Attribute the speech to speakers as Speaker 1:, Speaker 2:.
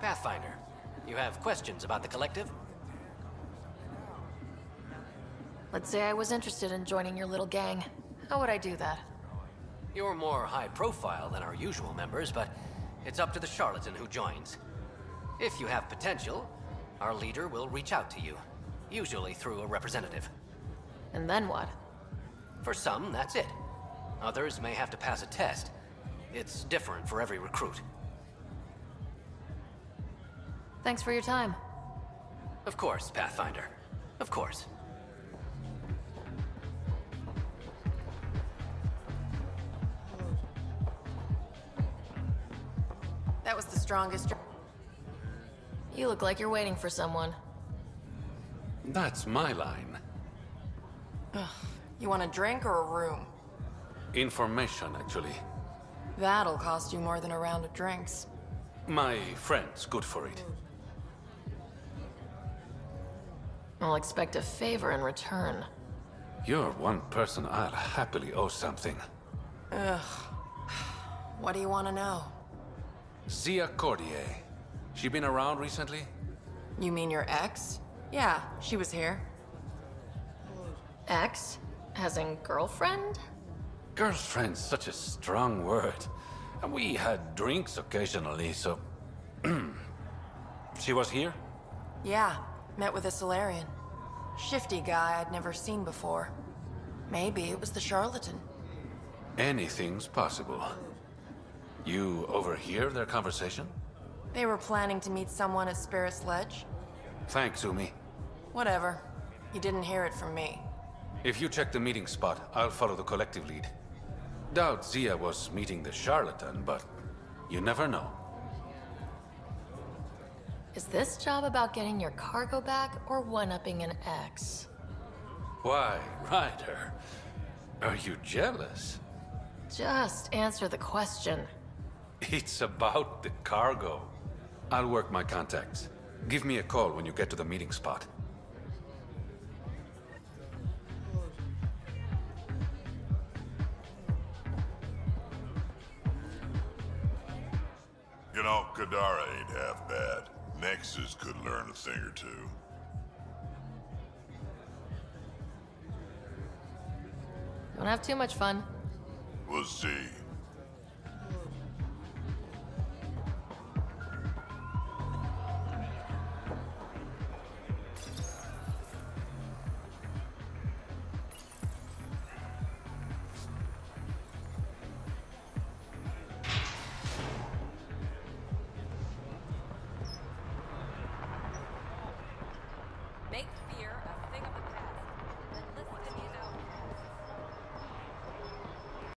Speaker 1: Pathfinder, you have questions about the Collective?
Speaker 2: Let's say I was interested in joining your little gang. How would I do that?
Speaker 1: You're more high profile than our usual members, but it's up to the charlatan who joins. If you have potential, our leader will reach out to you, usually through a representative.
Speaker 2: And then what?
Speaker 1: For some, that's it. Others may have to pass a test. It's different for every recruit.
Speaker 2: Thanks for your time.
Speaker 1: Of course, Pathfinder. Of course.
Speaker 3: That was the strongest.
Speaker 2: You look like you're waiting for someone.
Speaker 4: That's my line.
Speaker 3: You want a drink or a room?
Speaker 4: Information, actually.
Speaker 3: That'll cost you more than a round of drinks.
Speaker 4: My friend's good for it.
Speaker 2: I'll expect a favor in return.
Speaker 4: You're one person I'll happily owe something. Ugh.
Speaker 3: What do you want to know?
Speaker 4: Zia Cadiz. She been around recently?
Speaker 3: You mean your ex? Yeah, she was here.
Speaker 2: Ex? As in girlfriend?
Speaker 4: Girlfriend's such a strong word. And we had drinks occasionally, so... she was here?
Speaker 3: Yeah, met with a salarian. Shifty guy I'd never seen before. Maybe it was the charlatan.
Speaker 4: Anything's possible. You overhear their conversation?
Speaker 3: They were planning to meet someone at Spirit's Ledge.
Speaker 4: Thanks, Umi.
Speaker 3: Whatever. You didn't hear it from me.
Speaker 4: If you check the meeting spot, I'll follow the collective lead. Doubt Zia was meeting the charlatan, but you never know.
Speaker 2: Is this job about getting your cargo back or one-upping an ex?
Speaker 4: Why, Ryder? Are you jealous?
Speaker 2: Just answer the question.
Speaker 4: It's about the cargo. I'll work my contacts. Give me a call when you get to the meeting spot.
Speaker 5: You know, Kadara ain't half bad. Nexus could learn a thing or two.
Speaker 2: Don't have too much fun.
Speaker 5: We'll see. make fear